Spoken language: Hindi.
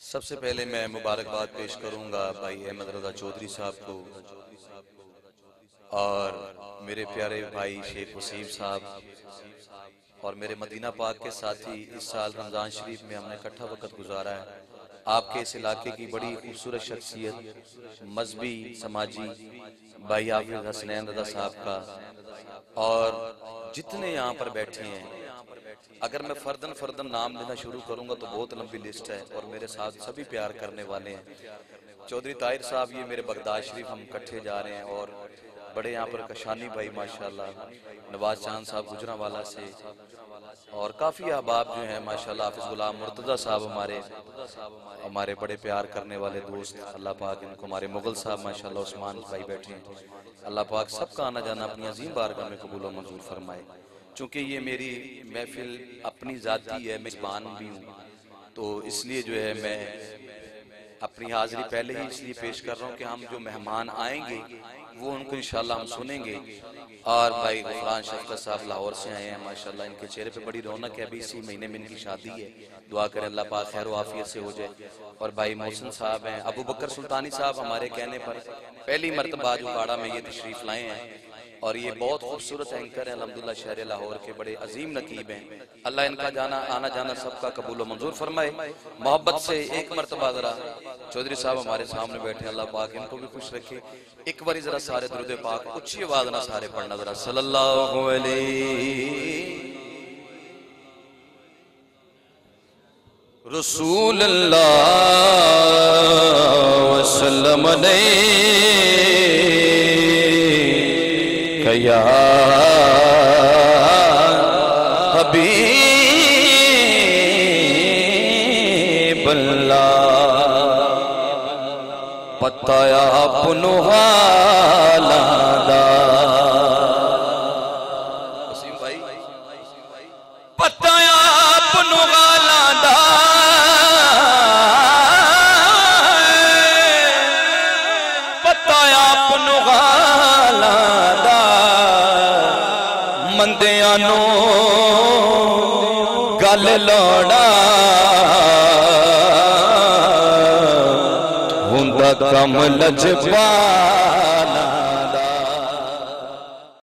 सबसे पहले मैं मुबारकबाद पेश करूँगा भाई अहमद रजा चौधरी साहब को और मेरे प्यारे भाई शेख वसीम साहब और मेरे मदीना पाक के साथी इस साल रमज़ान शरीफ में हमने इकट्ठा वक्त गुजारा है। आपके इस इलाके की बड़ी खूबसूरत शख्सियत, मजहबी, समाजी भाई हाफिज हसनैन रजा साहब का और जितने यहाँ पर बैठे हैं अगर मैं फर्दन फर्दन नाम लेना शुरू करूँगा तो बहुत लंबी लिस्ट है और मेरे साथ सभी प्यार करने वाले हैं। चौधरी ताहिर साहब, ये मेरे बगदाद शरीफ हम इकट्ठे जा रहे हैं और बड़े यहाँ पर कशानी भाई, माशाल्लाह, नवाज़ चाँद साहब गुजरावाला से। और काफ़ी अहबाब जो हैं, माशाल्लाह, हाफिज गुलाम मुर्तज़ा साहब हमारे हमारे बड़े प्यार करने वाले दोस्त, अल्लाह पाक इनको हमारे मुगल साहब, माशाल्लाह, उस्मान भाई बैठे हैं। अल्लाह पाक सबका आना जाना अपनी अजीम बारगाह में कबूल मंजूर फरमाए। चूँकि ये मेरी महफिल अपनी जाति है मेजबान भी हूँ तो इसलिए जो है मैं अपनी हाजिरी पहले ही इसलिए पेश कर रहा हूँ कि हम जो मेहमान आएँगे, वो उनको इंशाल्लाह हम सुनेंगे। और भाई गुफरान शफकत साहब लाहौर से आए हैं, माशाल्लाह इनके चेहरे पे बड़ी रौनक है, अभी इसी महीने में इनकी शादी है। दुआ करें अल्लाह पाक खैर आफियत से हो जाए। और भाई मोहसिन साहब हैं, अबू बकर सुल्तानी साहब हमारे कहने पर पहली मरतबा जो उकाड़ा में ये तशरीफ़ लाए हैं। और ये बहुत खूबसूरत एंकर है अलहमदिल्ला शहर लाहौर के बड़े अजीम नकीब हैं। अल्लाह इनका जाना, आना जाना सबका कबूल मंजूर फरमाए। मोहब्बत से एक मरतबा जरा चौधरी साहब हमारे सामने बैठे, अल्लाह पाक इनको भी खुश रखे। एक बार जरा सारे दुरुद पाक, उच्ची आवाज़ ना सारे पढ़ना जरा। सल्लल्लाहु अलैहि रसूल अल्लाह वसल्लम ने कया। हबी बल्ला पताया पुनहाला ਮੰਦਿਆਂ ਨੂੰ ਗੱਲ ਲਾਉਣਾ। ਹੁੰਦਾ ਕੰਮ ਲਜਪਾ